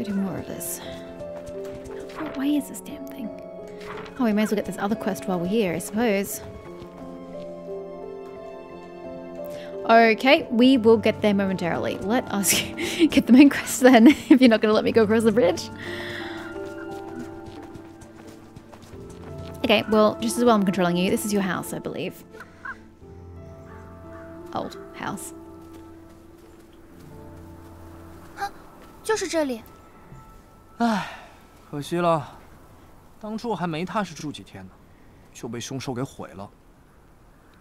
go do more of this. How far away is this damn thing? Oh, we may as well get this other quest while we're here, I suppose. Okay, we will get there momentarily. Let us get the main quest then, if you're not going to let me go across the bridge. Okay, well, just as well I'm controlling you. This is your house, I believe. Old house. 就是这里。 唉，可惜了，当初还没踏实住几天呢，就被凶手给毁了。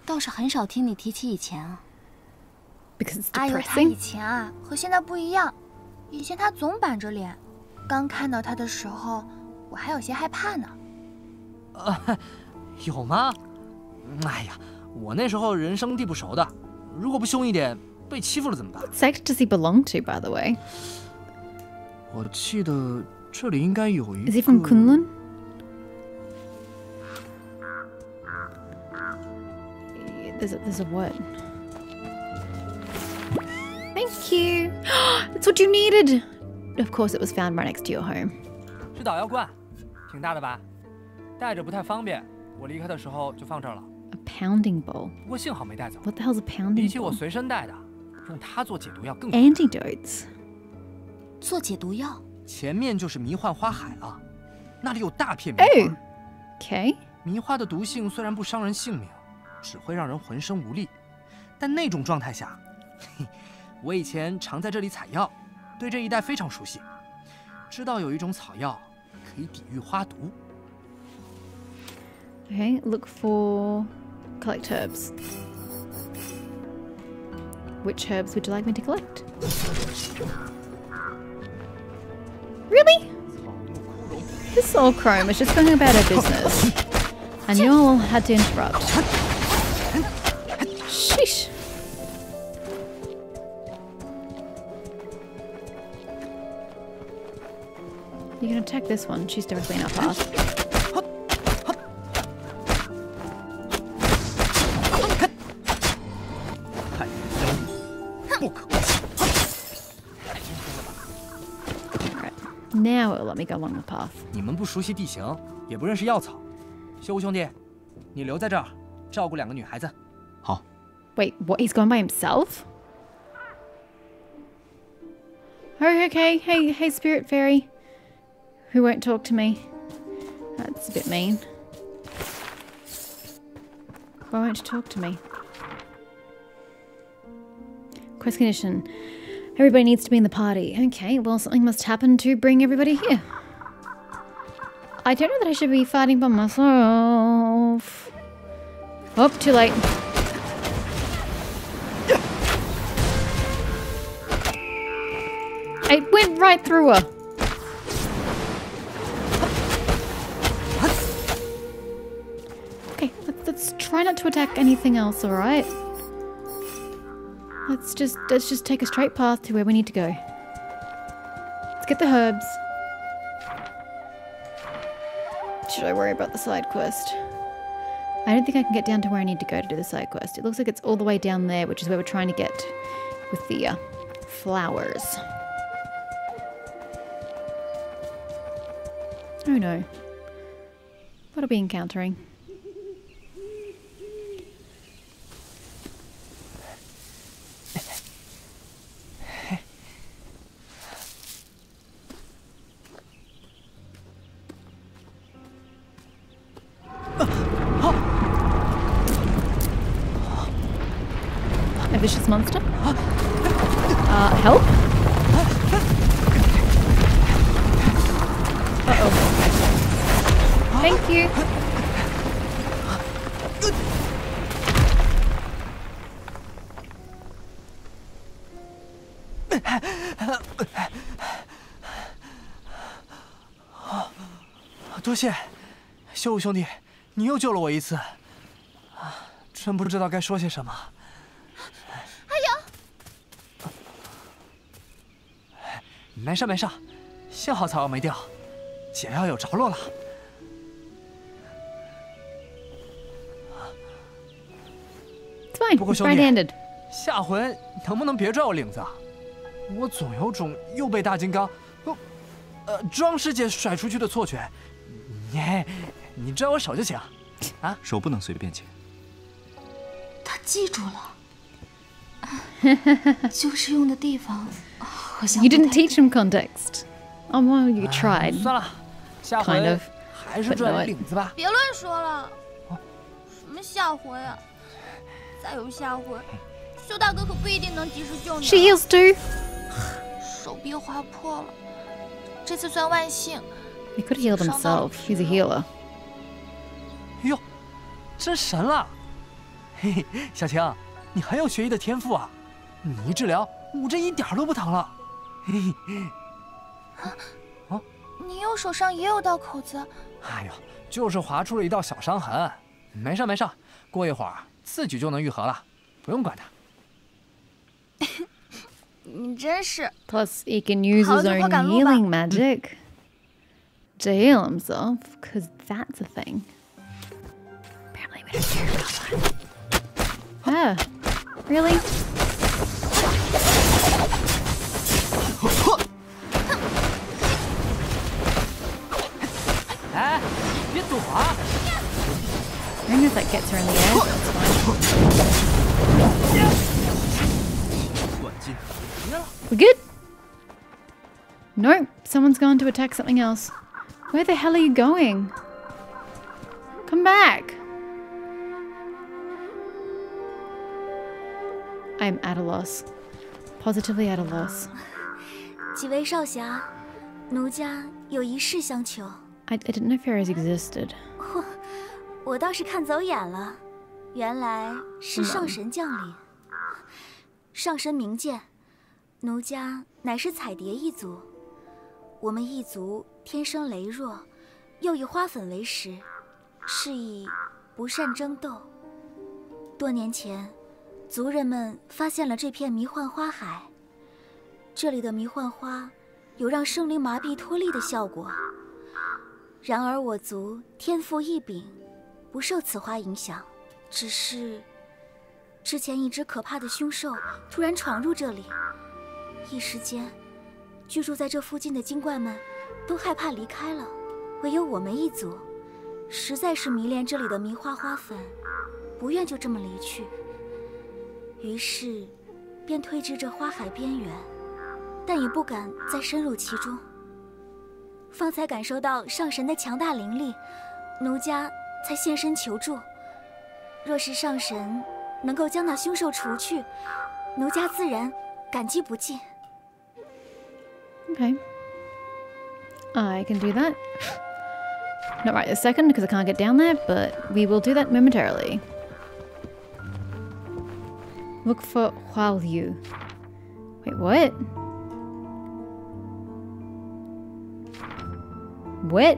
倒是很少听你提起以前啊。阿尤他以前啊和现在不一样，以前他总板着脸，刚看到他的时候，我还有些害怕呢。有吗？哎呀，我那时候人生地不熟的，如果不凶一点，被欺负了怎么办？What sect does he belong to, by the way? 我记得这里应该有一 Is he from 个 Kunlun? There's a, there's a what? Thank you. That's what you needed. Of course, it was found right next to your home. 是捣药罐，挺大的吧？带着不太方便，我离开的时候就放这儿了。 A pounding bowl. 不过幸好没带走， What the hell's a 比 pounding 起我 bowl? 随身带的，用它做解毒药更好。 Antidotes. 做解毒药，前面就是迷幻花海了，那里有大片迷花。Oh. Okay. 迷花的毒性虽然不伤人性命，只会让人浑身无力，但那种状态下，嘿，我以前常在这里采药，对这一带非常熟悉，知道有一种草药可以抵御花毒。Okay. Look for collect herbs. Which herbs would you like me to collect? Really? This old crone was just going about her business. And you all had to interrupt. Sheesh. You can attack this one. She's directly in our path. Now it will let me go along the path. 你们不熟悉地形，也不认识药草，修吾兄弟，你留在这儿照顾两个女孩子。好， Wait, what? He's gone by himself? Oh, okay. Hey, hey, spirit fairy. Who won't talk to me? That's a bit mean. Why won't you talk to me? Quest condition. Everybody needs to be in the party. Okay, well, something must happen to bring everybody here. I don't know that I should be fighting by myself. Oh, too late. I went right through her. Okay, let's try not to attack anything else, alright? Let's just let's just take a straight path to where we need to go. Let's get the herbs. Should I worry about the side quest? I don't think I can get down to where I need to go to do the side quest. It looks like it's all the way down there, which is where we're trying to get with the uh, flowers. Oh no. What are we encountering? Vicious monster? Uh, help? Uh-oh. Thank you. 多谢，修吾兄弟，你又救了我一次，啊，真不知道该说些什么。哎呀，没事没事，幸好草药没掉，解药有着落了。Poco He's 兄弟。下回能不能别拽我领子啊？我总有种又被大金刚，哦呃，庄师姐甩出去的错觉，你你拽我手就行。啊手不能随便牵。他记住了，就是用的地方 You 不太 didn't teach him context. Oh, well, you 哎 tried. 算了，下 Kind 回 of, 还是 but 拽 not. 我领子吧。别乱说了，什么下回啊？再有下回，修大哥可不一定能及时救你 She 了。 used to. 手臂划破了，这次算万幸。 He could have healed himself. He's a healer. 哎呦，真神了！嘿嘿，小晴，你很有学医的天赋啊！你一治疗，我这一点儿都不疼了。 嘿嘿，你右手上也有道口子，哎呦，就是划出了一道小伤痕，没事没事，过一会儿自己就能愈合了，不用管它。你真是 Plus, he can use his own healing magic to heal himself, because that's a thing. Apparently, we don't care about that. Ah, really? gets her in the air. but That's fine. 短进， We good? Nope. Someone's gone to attack something else. Where the hell are you going? Come back. I'm at a loss. Positively at a loss. 几位少侠，奴家有一事相求。 I, I didn't know fairies existed. 我倒是看走眼了，原来是上神降临。上神明鉴，奴家乃是彩蝶一族。我们一族天生羸弱，又以花粉为食，是以不善争斗。多年前，族人们发现了这片迷幻花海，这里的迷幻花有让生灵麻痹脱力的效果。然而我族天赋异禀。不受此花影响，只是之前一只可怕的凶兽突然闯入这里，一时间，居住在这附近的精怪们都害怕离开了，唯有我们一族，实在是迷恋这里的迷花花粉，不愿就这么离去。于是，便退至这花海边缘，但也不敢再深入其中。方才感受到上神的强大灵力，奴家。才现身求助。若是上神能够将那凶兽除去，奴家自然感激不尽。 Okay. I can do that. Not right this second because I can't get down there, but we will do that momentarily. Look for Huao Liu. Wait, what? What?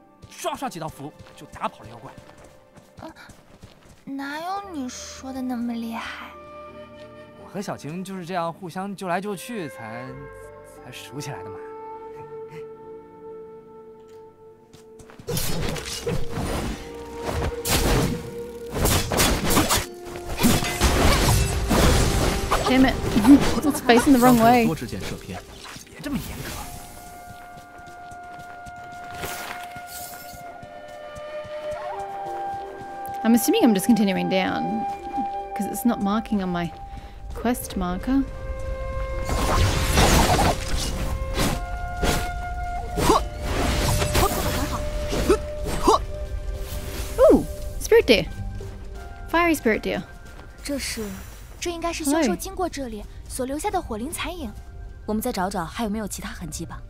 刷刷几道符就打跑了妖怪。哪有你说的那么厉害？我和小晴就是这样互相救来救去，才才熟起来的嘛。Damn it. it's facing the wrong way. 多支箭射偏，别这么严格。I'm assuming I'm just continuing down because it's not marking on my quest marker. Ooh, spirit deer. Fiery spirit deer. 这是这应该是凶兽哎经过这里所留下的火灵残影。我们再找找还有没有其他痕迹吧。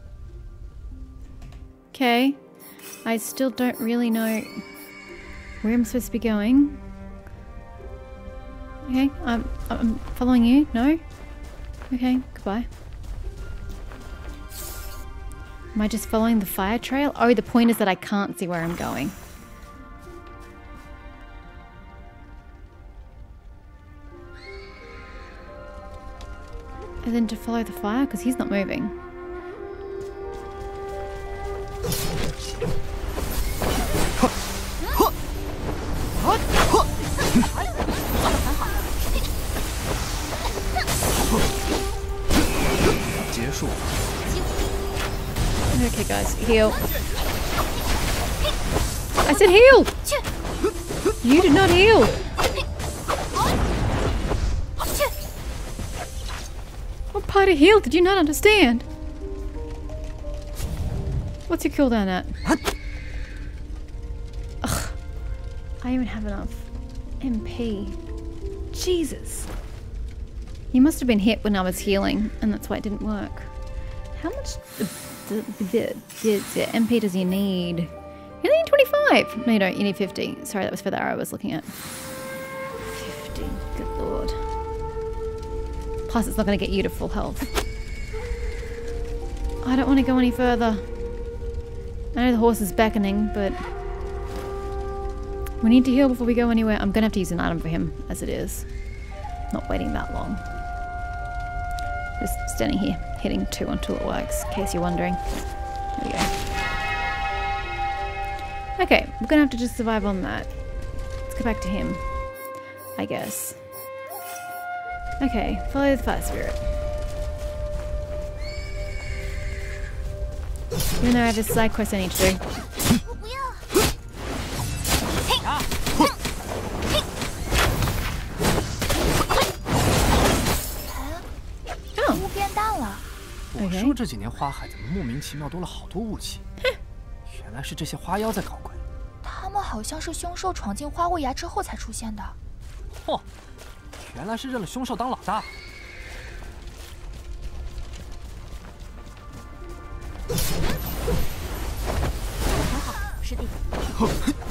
Okay. I still don't really know where I'm supposed to be going. Okay, I'm, I'm following you. No? Okay, goodbye. Am I just following the fire trail? Oh, the point is that I can't see where I'm going. And then to follow the fire? Because he's not moving. Heal. I said heal! You did not heal! What part of heal did you not understand? What's your cooldown at? Ugh. I even have enough MP. Jesus. You must have been hit when I was healing, and that's why it didn't work. How much MP does you need? You need 25! No, you don't. You need 50. Sorry, that was for the arrow I was looking at. 50. Good lord. Plus, it's not going to get you to full health. I don't want to go any further. I know the horse is beckoning, but... We need to heal before we go anywhere. I'm going to have to use an item for him, as it is. Not waiting that long. Just standing here, hitting two until it works, in case you're wondering. There we go. Okay, we're gonna have to just survive on that. Let's go back to him. I guess. Okay, follow the fire spirit. Even though I have this side quest I need to do. 我说这几年花海怎么莫名其妙多了好多雾气？原来是这些花妖在搞鬼。他们好像是凶兽闯进花垩崖之后才出现的。嚯、原来是认了凶兽当老大。很好，师弟。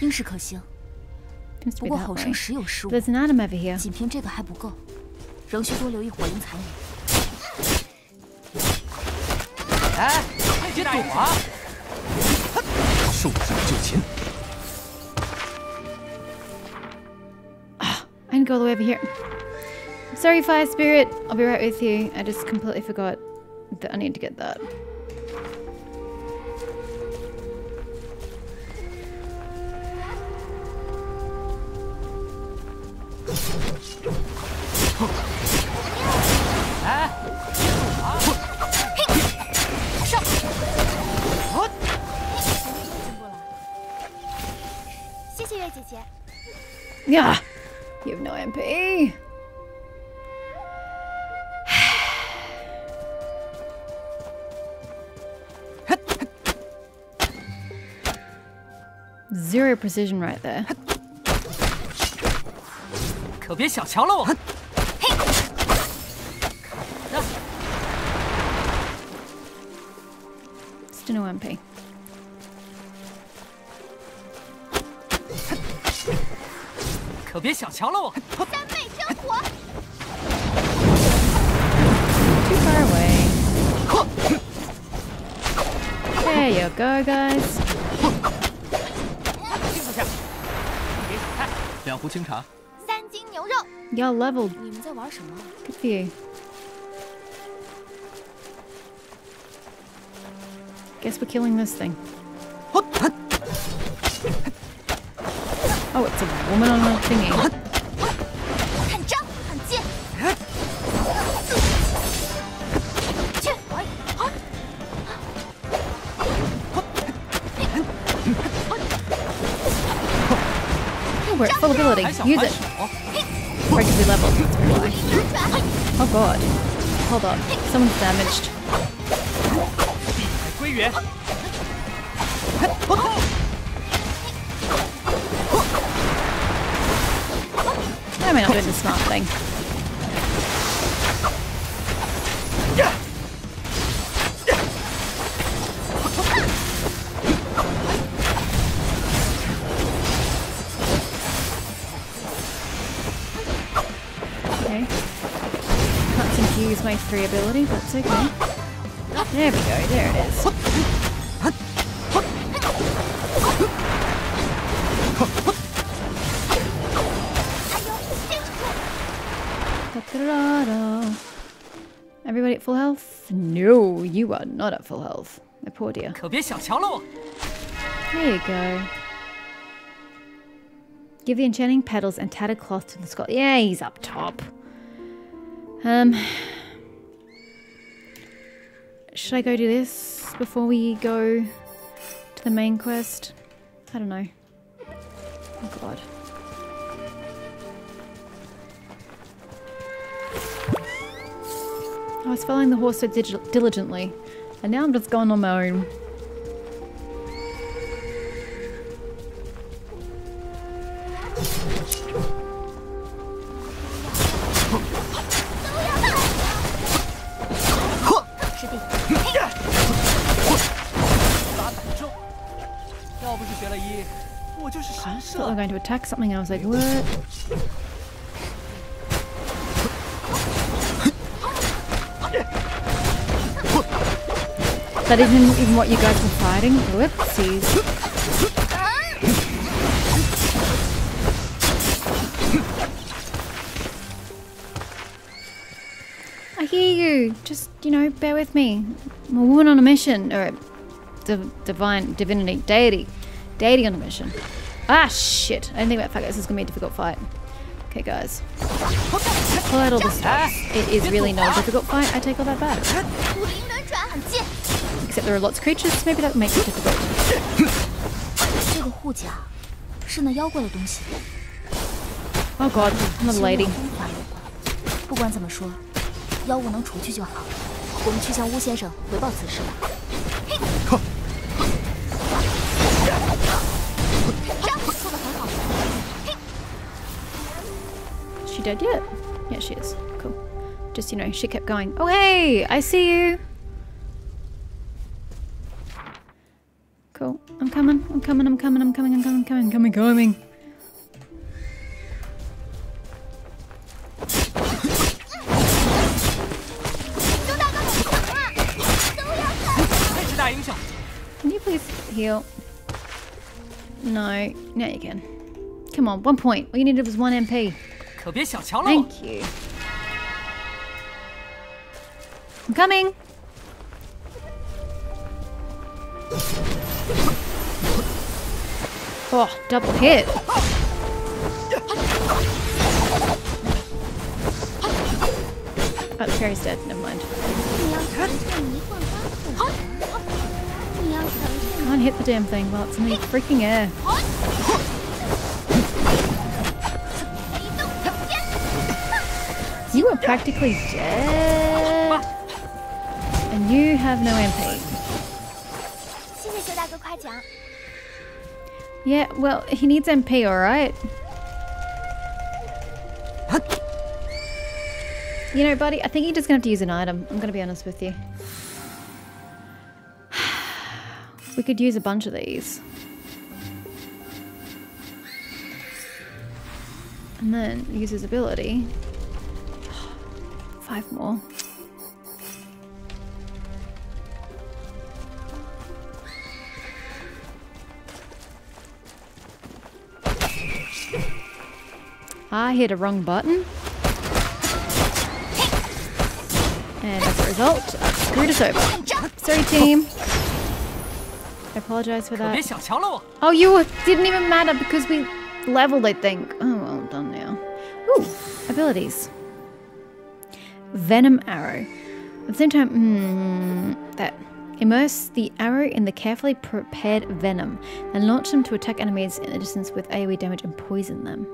应是可行， Seems to 不 be 过 that 吼 way. 声时有时无， There's an item over here. 仅凭这个还不够，仍需多留意火灵残留。哎，别躲啊！受宠就擒。 I can go all the way over here. Sorry, Fire Spirit. I'll be right with you. I just completely forgot that I need to get that. Yeah. You have no MP. Zero precision right there. Still no MP. 别小瞧了我。三昧真火， Too far away. There you go, guys. 听一下，别小菜。两壶清茶。三斤牛肉， Y'all leveled. 你们在玩什么？ Good for you. Guess we're killing this thing. Oh, it's a woman on a thingy. Oh, we're at full ability. Use it. Pregnancy level. Oh god. Hold on. Someone's damaged. Am I not doing the smart thing? Okay. Can't seem to use my free ability, but it's okay. There we go, there it is. at full health? No, you are not at full health. My poor dear. There you go. Give the enchanting petals and tattered cloth to the Scot. Yeah, he's up top. Um, should I go do this before we go to the main quest? I don't know. Oh god. I was following the horse so diligently, and now I'm just going on my own. I'm going to attack something. I was like, what? That isn't even what you guys were fighting? Whoopsies. I hear you. Just, you know, bear with me. I'm a woman on a mission. Or a div- divine, divinity, deity. Deity on a mission. Ah, shit. I didn't think about that this is going to be a difficult fight. Okay, guys. Pull out all the stops. It is really not a difficult fight. I take all that back. 武林轮转，很近。 Except there are lots of creatures, so maybe that makes it difficult. 这个护甲是那妖怪的东西， Oh god, another 跟 lady. 我功法有关。不管怎么说，妖物能除去就好。我们去向巫先生回报此事吧。做得很好。 Is she dead yet? Yeah, she is. Cool. Just, you know, she kept going. Oh, hey! I see you! coming, I'm coming, I'm coming, I'm coming, I'm coming, coming. Can you please heal? No, now you can. Come on, one point. All you needed was one MP. Thank you. I'm coming. Oh, double hit. Oh, Carrie's dead. Never mind. Can't hit the damn thing while well, it's in the freaking air. You are practically dead. And you have no MP. Yeah, well, he needs MP, alright? You know, buddy, I think you're just gonna have to use an item. I'm gonna be honest with you. We could use a bunch of these. And then use his ability. Five more. I hit a wrong button. And as a result, I screwed us over. Sorry, team. I apologise for that. Oh, you didn't even matter because we leveled, I think. Oh, well done now. Ooh, abilities. Venom Arrow. At the same time, hmm, that. Immerse the arrow in the carefully prepared venom and launch them to attack enemies in the distance with AoE damage and poison them.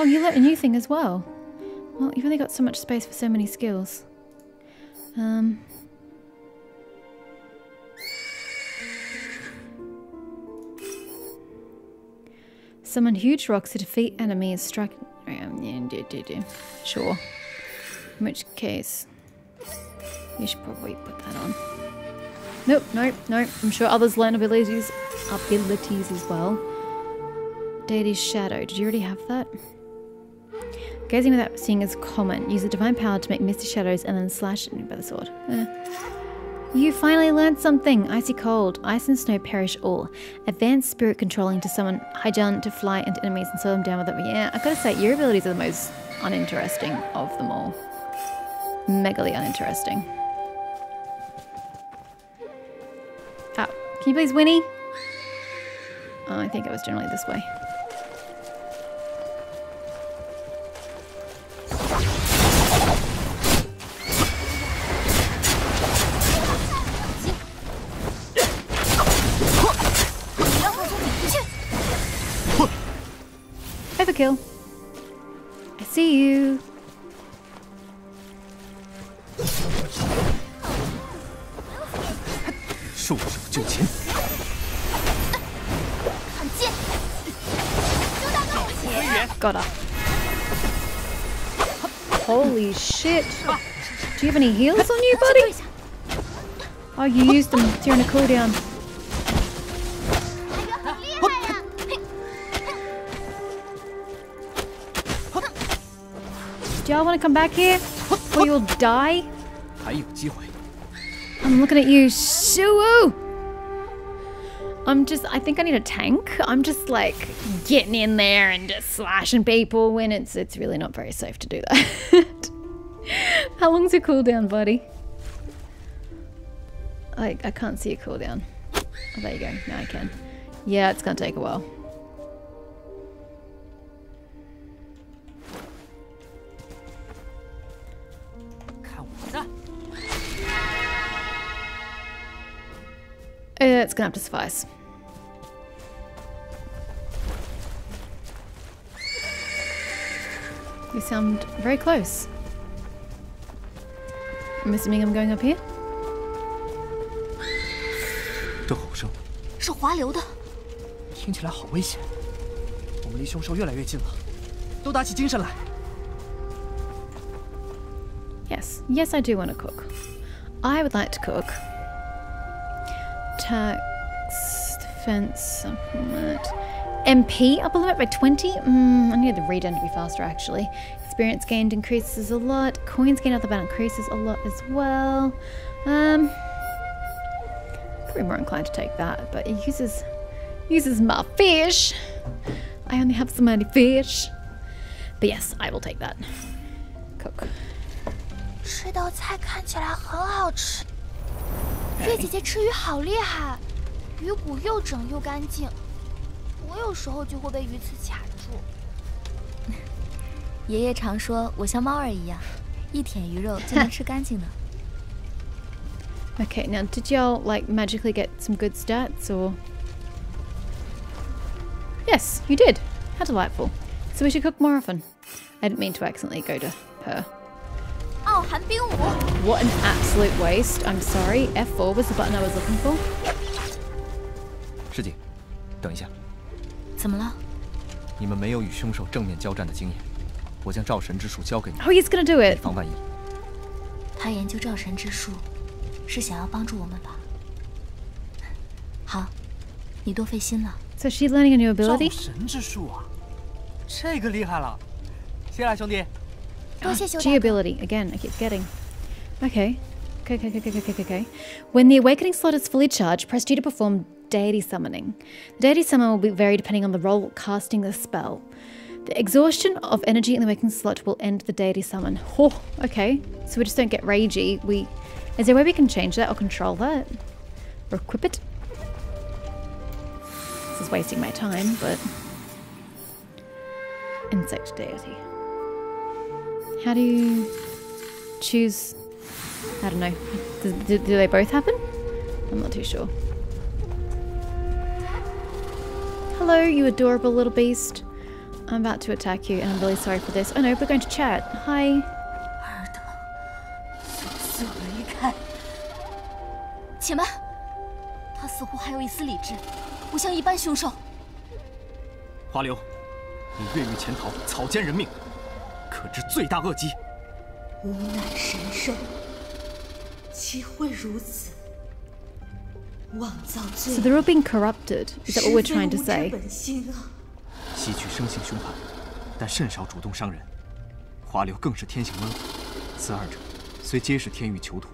Oh, you learnt a new thing as well. Well, you've only got so much space for so many skills. Um. Summon huge rocks to defeat enemies. Do. Sure. In which case, you should probably put that on. Nope, nope, nope. I'm sure others learn abilities, abilities as well. Deity's Shadow. Did you already have that? Gazing without seeing is common. Use the divine power to make misty shadows and then slash it by the sword. Eh. You finally learned something! Icy cold. Ice and snow perish all. Advanced spirit controlling to summon jump to fly into enemies and slow them down with it. Yeah, I gotta say, your abilities are the most uninteresting of them all. Megally uninteresting. Ah, can you please Winnie? Oh, I think it was generally this way. Holy shit. Do you have any heals on you, buddy? Oh, you used them during a cooldown. Do y'all want to come back here? Or you'll die? I'm looking at you, Suu! I'm just, I think I need a tank. I'm just like getting in there and just slashing people when it's it's really not very safe to do that. How long's your cooldown, buddy? I, I can't see a cooldown. Oh, there you go. Now I can. Yeah, it's gonna take a while. It's gonna have to suffice. You sound very close. I'm assuming I'm going up here? 这吼声是滑流的，听起来好危险。我们离凶兽越来越近了，都打起精神来。 Yes. Yes, I do want to cook. I would like to cook. Tax, defense, supplement. MP up a limit by 20? Mm, I need the regen to be faster actually. Experience gained increases a lot. Coins gained out the battle increases a lot as well. Um, probably more inclined to take that, but it uses uses my fish. I only have so many fish. But yes, I will take that. Cook. 这道菜看起来很好吃。 月姐姐吃鱼好厉害，鱼骨又整又干净。我有时候就会被鱼刺卡住。爷爷常说我像猫儿一样，一舔鱼肉就能吃干净的。 Okay, now did y'all like magically get some good stats or? Yes, you did. How delightful. So we should cook more often. I didn't mean to accidentally go to her. 傲寒冰舞， What an absolute waste. I'm sorry. F4 was the button I was looking for. 师姐，等一下，怎么了？你们没有与凶手正面交战的经验，我将照神之术交给你， Oh, he's gonna do 以 it. 防万一。他研究照神之术，是想要帮助我们吧？好，你多费心了。 So she's learning a new 造 ability. 神之术啊，这个厉害了！谢啦，兄弟。 Oh, ah, G ability. Again, I keep getting. Okay. Okay, okay, okay, okay, okay, okay. When the awakening slot is fully charged, press G to perform deity summoning. The deity summon will be vary depending on the role casting the spell. The exhaustion of energy in the awakening slot will end the deity summon. Oh, okay. So we just don't get ragey. We is there a way we can change that or control that? Or equip it? This is wasting my time, but insect deity. How do you choose? I don't know. Do, do, do they both happen? I'm not too sure. Hello, you adorable little beast. I'm about to attack you, and I'm really sorry for this. Oh no, we're going to chat. Hi. 耳朵簌簌离开。且慢，他似乎还有一丝理智，不像一般凶手。华流，你越狱潜逃，草菅人命， 可知罪大恶极。吾乃神兽，岂会如此？妄造罪 So they're all being corrupted. Is that what we're trying to say? 本心啊！西区生性凶悍，但甚少主动伤人。华流更是天性温和，此二者虽皆是天域囚徒，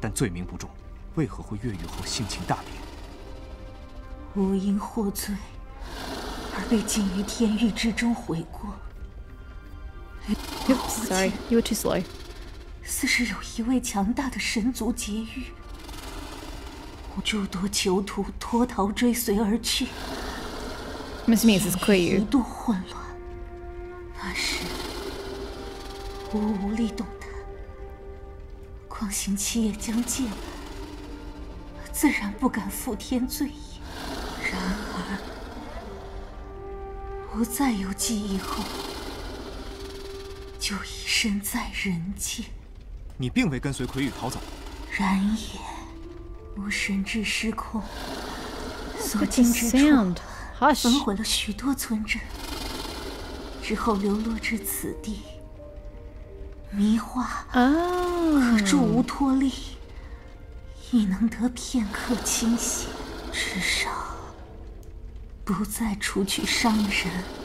但罪名不重，为何会越狱后性情大变？吾因获罪而被禁于天狱之中悔过，Oops, sorry. You were too slow. 似是有一位强大的神族劫狱，吾诸多囚徒脱逃追随而去，I'm assuming this is 一 Kuyu. 度混乱。那时，我无力动弹，况刑期也将届满，自然不敢负天罪业。然而，我再有记忆后，就已身在人界。你并未跟随魁羽逃走，然也，吾神智失控，所经之处.焚毁了许多村镇，之后流落至此地，迷化 Oh. 可助吾脱力，亦能得片刻清醒，至少不再除去伤人。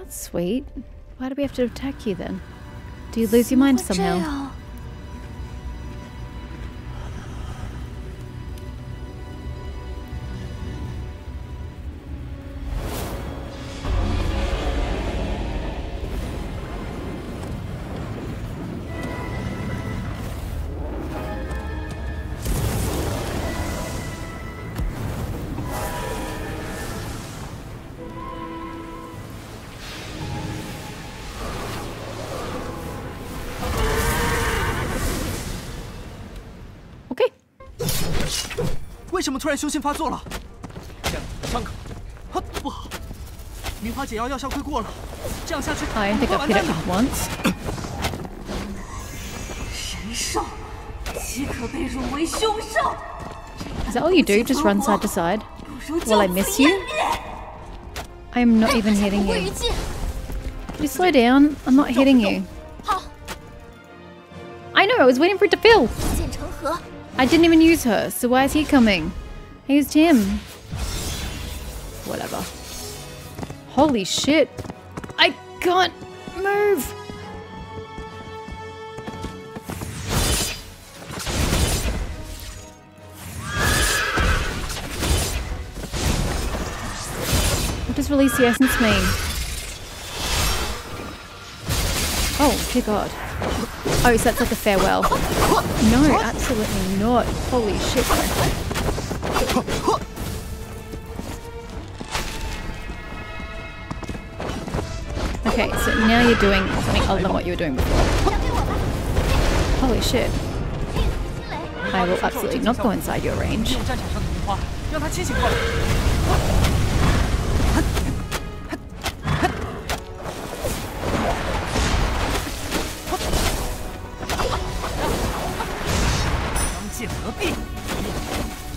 That's sweet. Why do we have to attack you then? Do you lose your mind somehow? 突然凶性发作了？这样伤口啊，不好！明华解药药效快过了，这样下去 I 我 think 们 I 会完 hit 蛋 it 的。 once. 神兽，岂可被辱为凶兽？ Is that all you do? Just run side to side? 不如 Will I 就 miss 此 you? 湮灭 I am not even hitting 无 you. 语境。 Can you slow down? I'm not hitting you. 好， I know, I was waiting for it to fill. 剑成河， I didn't even use her, so why is he coming? I used him. Whatever. Holy shit. I can't move. What does release the essence mean? Oh, dear god. Oh, so that's like a farewell. No, absolutely not. Holy shit. Okay, so now you're doing something other than what you were doing before. Holy shit. I will absolutely not go inside your range.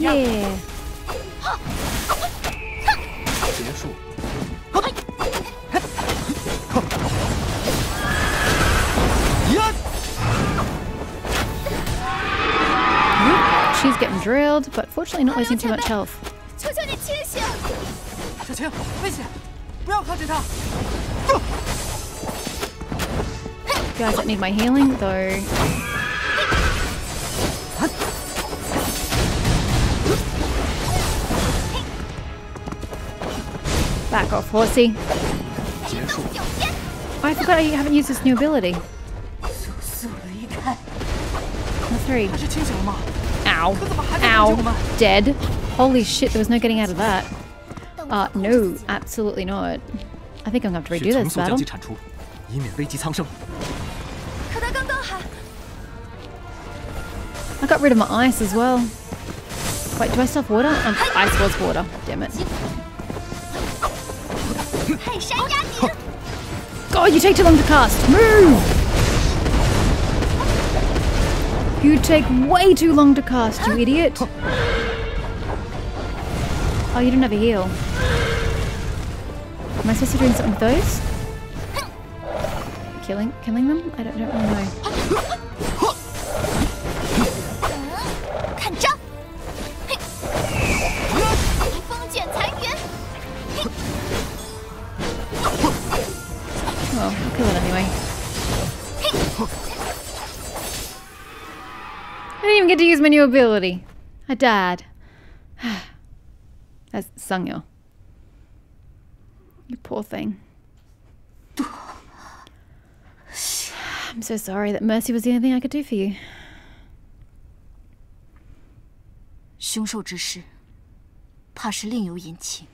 Yeah. 结束。 She's getting drilled, but fortunately not losing too much health. 求求你清醒！小青，危险！不要靠近他。 Guys that need my healing, though. Back off, horsey. Oh, I forgot I haven't used this new ability. Three. Ow. Ow. Dead. Holy shit, there was no getting out of that. Uh, no, absolutely not. I think I'm gonna have to redo this battle. I got rid of my ice as well. Wait, do I still have water? Um, ice was water, damn it. God, you take too long to cast. Move! You take way too long to cast, you idiot. Oh, you didn't have a heal. Am I supposed to be doing something with those? Killing, killing them? I don't, don't really know. my new ability. I died. That's Sungyo. You poor thing. I'm so sorry that mercy was the only thing I could do for you. 凶兽之事，怕是另有隐情。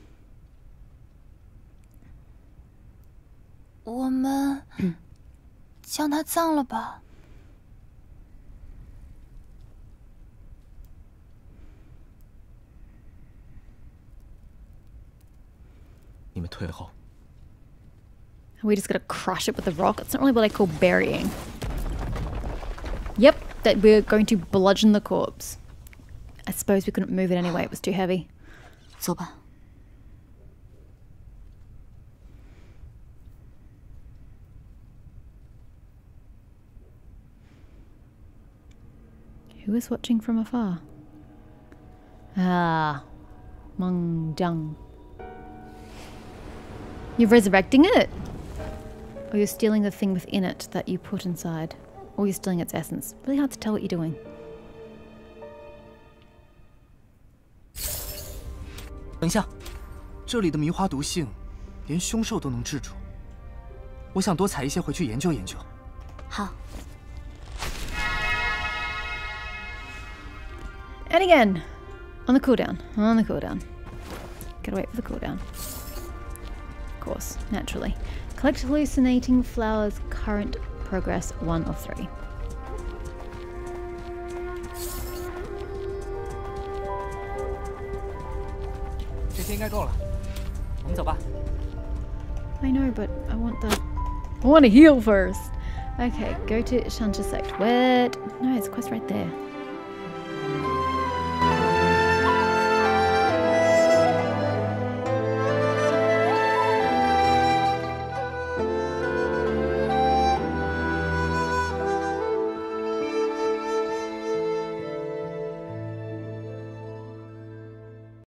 我们将他葬了吧。 你们退后， We just gotta crush it with a rock. It's not really what I call burying. Yep, that we're going to bludgeon the corpse. I suppose we couldn't move it anyway, it was too heavy. 走吧。 Who is watching from afar? Ah, Meng Dang. You're resurrecting it? Or you're stealing the thing within it that you put inside. Or you're stealing its essence. Really hard to tell what you're doing. And again! On the cooldown. On the cooldown. Gotta wait for the cooldown course, naturally. Collect hallucinating flowers, current progress one of three. I know, but I want the... I want to heal first! Okay, go to Shanta Sect. Where... No, it's a quest right there.